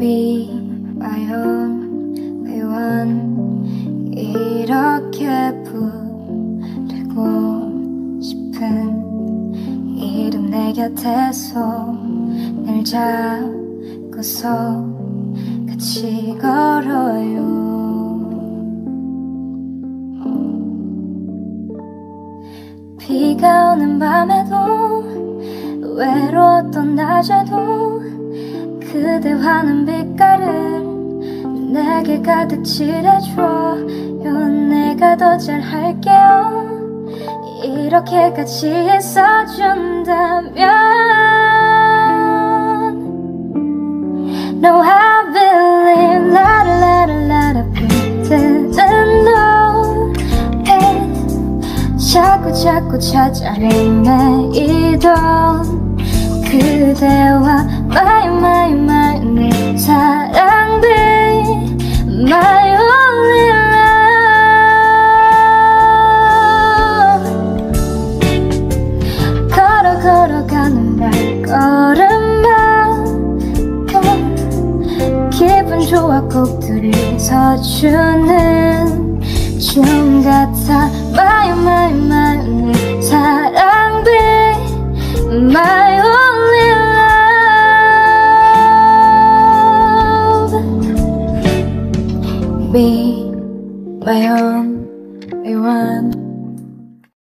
be my only one. 이렇게 부르고 싶은 이름 내 곁에서 날 잡고서 같이 걸어요. 비가 오는 밤에도 외로웠던 낮에도 그대와는 빛깔을 내게 가득 칠해줘요 내가 더 잘할게요. 이렇게 같이 있어준다면 No I believe la la la 그대는 너에 자꾸 자꾸 찾아 헤매이던 그대와 걸어가는 발걸음만 기분 좋아 꼭 들이서주는 춤 같아 my my my 내 사랑 be my only love be my only